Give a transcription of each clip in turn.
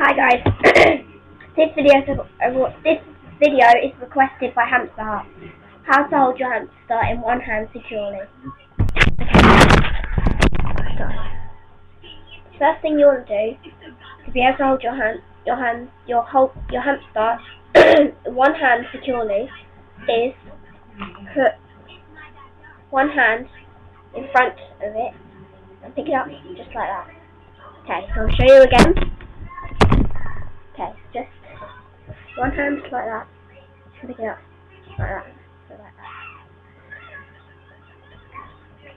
Hi guys. this video is uh, this video is requested by Hamster Heart. How to hold your hamster in one hand securely. First thing you want to do to be able to hold your hand your hand your hold your hamster in one hand securely is put one hand in front of it and pick it up just like that. Okay, so I'll show you again. Okay, just one hand like that. Pick it up like that. Like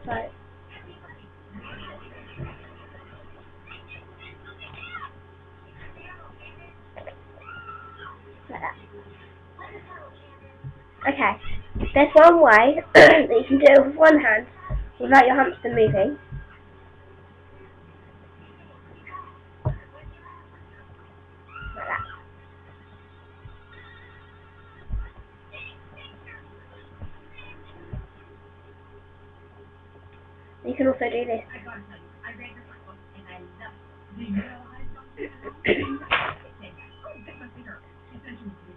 that. That. Okay, there's one way that you can do it with one hand without your hamster moving. You can also do this.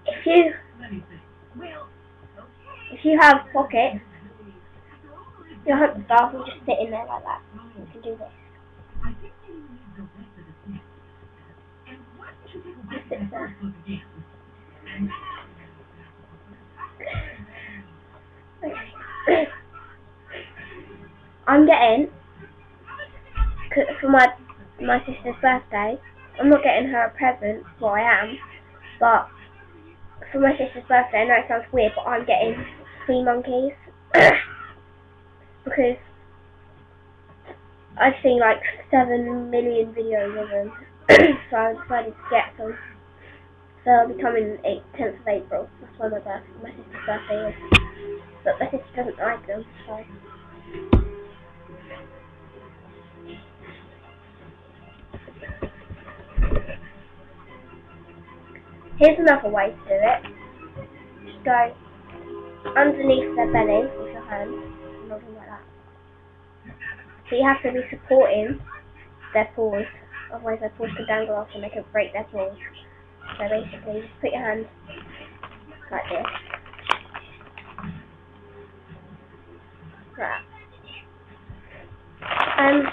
if you if you have pockets, your hamster will just sit in there like that. You can do this. Just sit there. Okay. I'm getting for my my sister's birthday. I'm not getting her a present. Well, I am, but for my sister's birthday, I know it sounds weird, but I'm getting three monkeys because I've seen like seven million videos of them, so I decided to get some. So they'll be coming 8th, 10th of April. That's when my birthday, my sister's birthday is. But my sister doesn't like them, so. Here's another way to do it. Just go underneath their belly with your hand, like that. So you have to be supporting their paws, otherwise their paws can dangle off and they can break their paws. So basically, just put your hand like this. Like that. Um,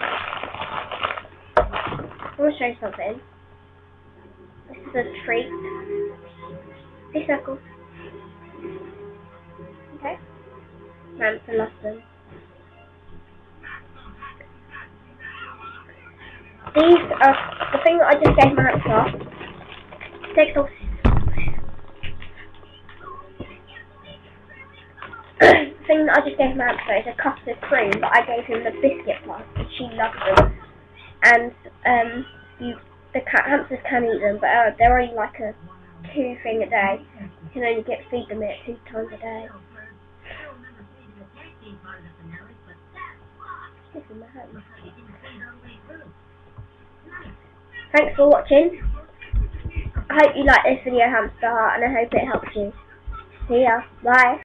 To show you something. This is a treat. Hey, circle. Okay. Hamster loves them. These are the thing that I just gave my hamster. Takes off. the thing that I just gave my hamster is a custard cream, but I gave him the biscuit part, and she loves them. And um, you the cat hamsters can eat them, but uh, they're only like a two thing a day. You can only get feed them it two times a day. Thanks for watching. I hope you like this video, Hamster and I hope it helps you. See ya. Bye.